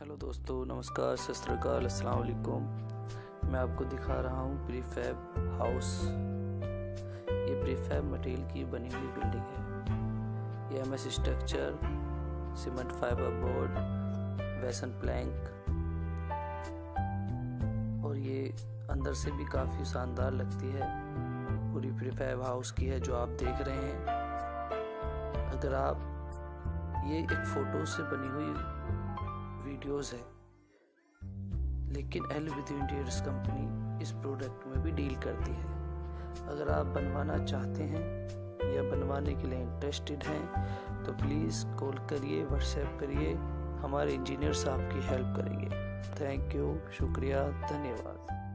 Hello दोस्तों, नमस्कार, सत श्रीकाल अस्सलाम वालेकुम। मैं आपको दिखा रहा हूँ प्रीफैब हाउस। ये प्रीफैब मटेरियल की बनी हुई बिल्डिंग है। ये M S structure, cement fibre board वैसन प्लैंक। और ये अंदर से भी काफ़ी शानदार लगती है। पूरी प्रीफैब हाउस की है जो आप देख रहे हैं। अगर आप ये एक फ़ोटो से बनी हुई वीडियोस है। लेकिन एल विद इंटीरियर्स कंपनी इस प्रोडक्ट में भी डील करती है। अगर आप बनवाना चाहते हैं या बनवाने के लिए इंटरेस्टेड हैं तो प्लीज़ कॉल करिए व्हाट्सएप करिए, हमारे इंजीनियर्स आपकी हेल्प करेंगे। थैंक यू शुक्रिया, धन्यवाद।